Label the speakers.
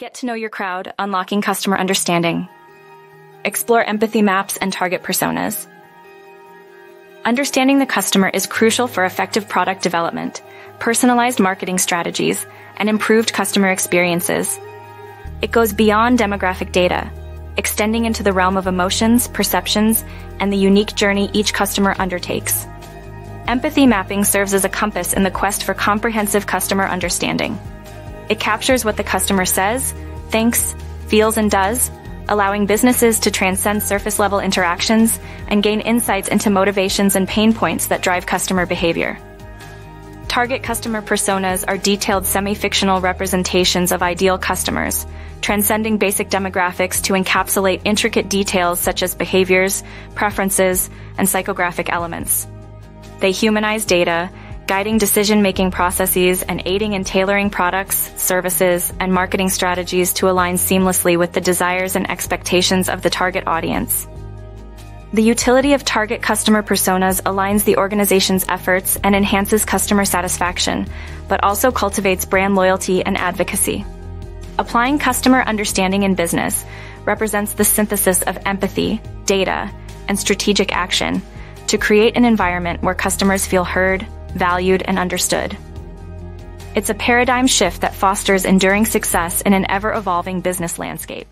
Speaker 1: Get to know your crowd, unlocking customer understanding. Explore empathy maps and target personas. Understanding the customer is crucial for effective product development, personalized marketing strategies, and improved customer experiences. It goes beyond demographic data, extending into the realm of emotions, perceptions, and the unique journey each customer undertakes. Empathy mapping serves as a compass in the quest for comprehensive customer understanding. It captures what the customer says, thinks, feels, and does, allowing businesses to transcend surface level interactions and gain insights into motivations and pain points that drive customer behavior. Target customer personas are detailed semi fictional representations of ideal customers, transcending basic demographics to encapsulate intricate details such as behaviors, preferences, and psychographic elements. They humanize data guiding decision-making processes and aiding in tailoring products, services, and marketing strategies to align seamlessly with the desires and expectations of the target audience. The utility of target customer personas aligns the organization's efforts and enhances customer satisfaction, but also cultivates brand loyalty and advocacy. Applying customer understanding in business represents the synthesis of empathy, data, and strategic action to create an environment where customers feel heard, valued, and understood. It's a paradigm shift that fosters enduring success in an ever evolving business landscape.